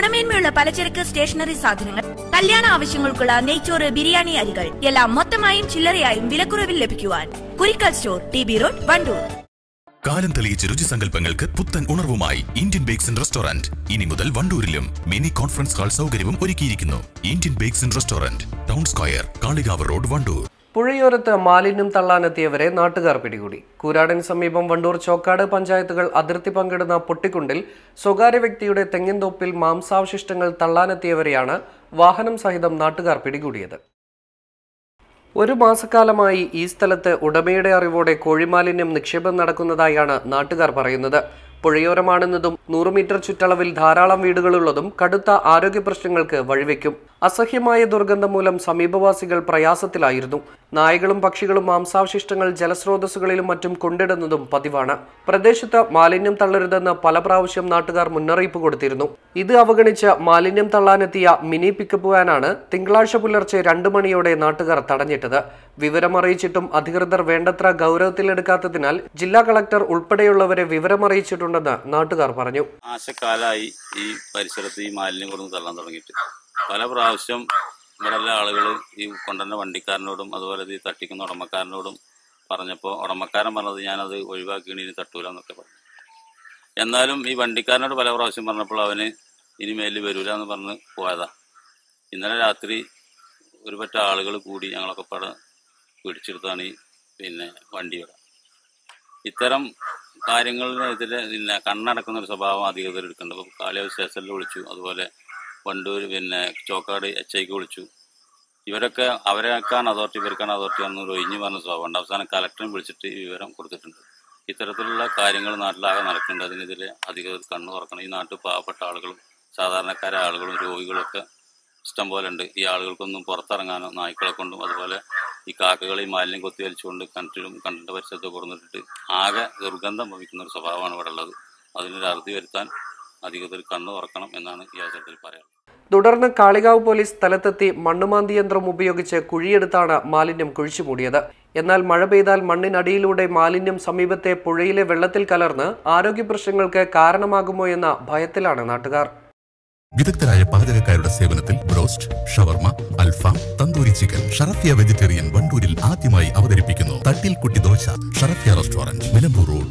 ഗുണമേന്മയുള്ള പലചരക്ക് സ്റ്റേഷനറി സാധനങ്ങൾ കല്യാണ ആവശ്യങ്ങൾക്കുള്ള നെയ്ച്ചോറ് ബിരിയാണി അരികൾ എല്ലാം മൊത്തമായും ചില്ലറയായും വിലക്കുറവിൽ ലഭിക്കുവാൻ Kurikkal store T B road Wandoor. കാലം തെളിയിച്ച രുചിസങ്കല്പങ്ങൾക്ക് പുത്തൻ ഉണർവുമായി ഇന്ത്യൻ ബേക്സ് ആൻഡ് റെസ്റ്റോറന്റ്. ഇനി മുതൽ വണ്ടൂരിലും മിനി കോൺഫറൻസ് ഹാൾ സൗകര്യവും ഒരുക്കിയിരിക്കുന്നു. Indian bakes and restaurant town square Kalikavu road Wandoor. പുഴയോരത്ത് മാലിന്യം തള്ളാനെത്തിയവരെ നാട്ടുകാർ പിടികൂടി. കൂരാടിന് സമീപം വണ്ടൂർ ചോക്കാട് പഞ്ചായത്തുകൾ അതിർത്തി പങ്കിടുന്ന പൊട്ടിക്കുണ്ടിൽ സ്വകാര്യ വ്യക്തിയുടെ തെങ്ങിൻതോപ്പിൽ മാംസാവശിഷ്ടങ്ങൾ തള്ളാനെത്തിയവരെയാണ് വാഹനം സഹിതം നാട്ടുകാർ പിടികൂടിയത്. ഒരു മാസക്കാലമായി ഈ സ്ഥലത്ത് ഉടമയുടെ അറിവോടെ കോഴിമാലിന്യം നിക്ഷേപം നടക്കുന്നതായാണ് നാട്ടുകാർ പറയുന്നത്. പുഴയോരമാണെന്നതും നൂറ് മീറ്റർ ചുറ്റളവിൽ ധാരാളം വീടുകളുള്ളതും കടുത്ത ആരോഗ്യ പ്രശ്നങ്ങൾക്ക് വഴിവെക്കും. അസഹ്യമായ ദുർഗന്ധം മൂലം സമീപവാസികൾ പ്രയാസത്തിലായിരുന്നു. നായകളും പക്ഷികളും മാംസാവശിഷ്ടങ്ങൾ ജലസ്രോതസ്സുകളിലും മറ്റും കൊണ്ടിടുന്നതും പതിവാണ്. പ്രദേശത്ത് മാലിന്യം തള്ളരുതെന്ന് പല പ്രാവശ്യം നാട്ടുകാർ മുന്നറിയിപ്പ് കൊടുത്തിരുന്നു. ഇത് അവഗണിച്ച് മാലിന്യം തള്ളാനെത്തിയ മിനി പിക്കപ്പ് വാനാണ് തിങ്കളാഴ്ച പുലർച്ചെ രണ്ടു മണിയോടെ നാട്ടുകാർ തടഞ്ഞിട്ടത്. വിവരമറിയിച്ചിട്ടും അധികൃതർ വേണ്ടത്ര ഗൗരവത്തിലെടുക്കാത്തതിനാൽ ജില്ലാ കളക്ടർ ഉൾപ്പെടെയുള്ളവരെ വിവരമറിയിച്ചിട്ടുണ്ടെന്ന് നാട്ടുകാർ പറഞ്ഞു. ആശക്കാലായി ഈ പരിസരത്ത് ഈ മാലിന്യം കൊടുന്ന് തള്ളാൻ തുടങ്ങിയിട്ട്. പല പ്രാവശ്യം ഇവിടെയുള്ള ആളുകൾ ഈ കൊണ്ടുവന്ന വണ്ടിക്കാരനോടും അതുപോലെ ഇത് തട്ടിക്കുന്ന ഉടമക്കാരനോടും പറഞ്ഞപ്പോൾ ഉടമക്കാരൻ പറഞ്ഞത് ഞാനത് ഒഴിവാക്കിയാണ് ഇനി തട്ടൂല എന്നൊക്കെ പറഞ്ഞു. എന്നാലും ഈ വണ്ടിക്കാരനോട് പല പ്രാവശ്യം പറഞ്ഞപ്പോൾ അവന് ഇനി മേലിൽ വരൂല എന്ന് പറഞ്ഞ് പോയതാ. ഇന്നലെ രാത്രി ഒരു പറ്റ ആളുകൾ കൂടി ഞങ്ങളൊക്കെ പട പിടിച്ചെടുത്താണ് ഈ പിന്നെ വണ്ടിയുടെ. ഇത്തരം കാര്യങ്ങളിനെതിരെ പിന്നെ കണ്ണടക്കുന്ന ഒരു സ്വഭാവം അധികൃതർ എടുക്കുന്നുണ്ട്. ഇപ്പോൾ കാളിയാവ് സ്റ്റേഷനിൽ വിളിച്ചു അതുപോലെ വണ്ടൂർ പിന്നെ ചോക്കാട് എച്ച് ഐക്ക് വിളിച്ചു. ഇവരൊക്കെ അവരെക്കാണ് അതോറിറ്റി ഇവർക്കാണ് അതോറിറ്റി എന്നൊരു ഒഴിഞ്ഞു പറഞ്ഞ സ്വഭാവമുണ്ട് അവസാനം കലക്ടറിനെ വിളിച്ചിട്ട് ഈ വിവരം കൊടുത്തിട്ടുണ്ട്. ഇത്തരത്തിലുള്ള കാര്യങ്ങൾ നാട്ടിലാകെ നടക്കുന്നുണ്ട്. അതിനെതിരെ അധികൃതർ കണ്ണു തുറക്കണം. ഈ നാട്ടിൽ പാവപ്പെട്ട ആളുകളും സാധാരണക്കാരായ ആളുകളും രോഗികളൊക്കെ ഇഷ്ടം പോലെ ഉണ്ട്. ഈ ആളുകൾക്കൊന്നും പുറത്തിറങ്ങാനോ നായ്ക്കളെ കൊണ്ടും അതുപോലെ ഈ കാക്കകളെ മാലിന്യം കൊത്തി വലിച്ചുകൊണ്ട് കണ്ടിലും കണ്ടിന്റെ പരിസരത്ത് കൊടുത്തിട്ട് ആകെ ദുർഗന്ധം ഭവിക്കുന്ന ഒരു സ്വഭാവമാണ് ഇവിടെ ഉള്ളത്. അതിനൊരു അറുതി വരുത്താൻ അധികൃതർ കണ്ണു തുറക്കണം എന്നാണ് ഈ അവസരത്തിൽ പറയാനുള്ളത്. തുടർന്ന് കാളികാവ് പോലീസ് സ്ഥലത്തെത്തി മണ്ണുമാന്തി യന്ത്രം ഉപയോഗിച്ച് കുഴിയെടുത്താണ് മാലിന്യം കുഴിച്ചു മൂടിയത് എന്നാൽ മഴ പെയ്താൽ മണ്ണിനടിയിലൂടെ മാലിന്യം സമീപത്തെ പുഴയിലെ വെള്ളത്തിൽ കലർന്ന് ആരോഗ്യ പ്രശ്നങ്ങൾക്ക് കാരണമാകുമോ എന്ന ഭയത്തിലാണ് നാട്ടുകാർ. വിദഗ്ധരായ പാചകക്കാരുടെ സേവനത്തിൽ ബ്രോസ്റ്റ് ഷവർമ അൽഫാം തന്തൂരി ചിക്കൻ ഷറഫിയ വെജിറ്റേറിയൻ വണ്ടൂരിൽ ആദ്യമായി അവതരിപ്പിക്കുന്നു തട്ടിൽ കുട്ടി ദോശ ഷറഫിയ റെസ്റ്റോറന്റ് നിലമ്പൂർ റോഡ്.